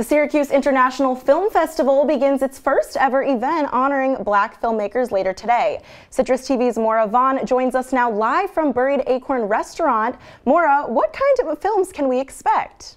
The Syracuse International Film Festival begins its first ever event honoring black filmmakers later today. Citrus TV's Moira Vaughan joins us now live from Buried Acorn Restaurant. Maura, what kind of films can we expect?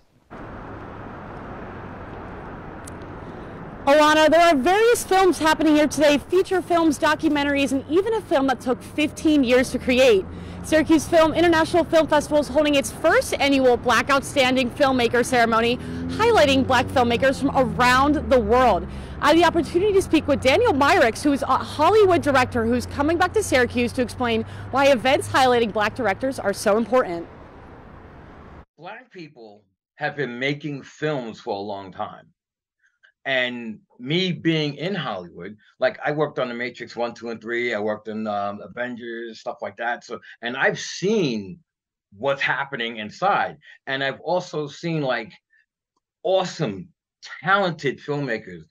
Alana, there are various films happening here today, feature films, documentaries, and even a film that took 15 years to create. Syracuse Film International Film Festival is holding its first annual Black Outstanding Filmmaker Ceremony, highlighting black filmmakers from around the world. I had the opportunity to speak with Daniel Myricks, who is a Hollywood director who's coming back to Syracuse to explain why events highlighting black directors are so important. Black people have been making films for a long time and me being in Hollywood, like I worked on the Matrix one, two, and three. I worked in um, Avengers, stuff like that. So, and I've seen what's happening inside, and I've also seen like awesome, talented filmmakers.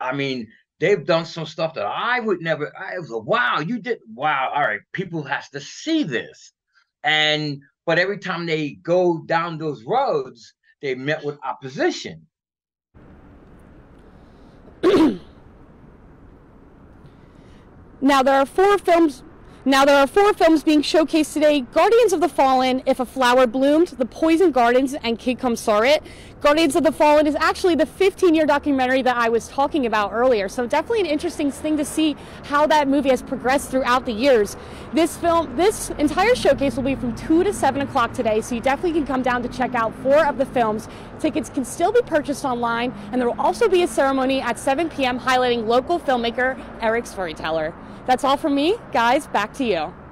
I mean, they've done some stuff that I would never. I was like, wow, you did wow. All right, people has to see this, and but every time they go down those roads, they met with opposition now there are four films now, there are four films being showcased today Guardians of the Fallen, If a Flower Bloomed, The Poison Gardens, and Kid Come Saw It. Guardians of the Fallen is actually the 15 year documentary that I was talking about earlier. So, definitely an interesting thing to see how that movie has progressed throughout the years. This film, this entire showcase will be from 2 to 7 o'clock today. So, you definitely can come down to check out four of the films. Tickets can still be purchased online, and there will also be a ceremony at 7 p.m. highlighting local filmmaker Eric Storyteller. That's all from me. Guys, back to you.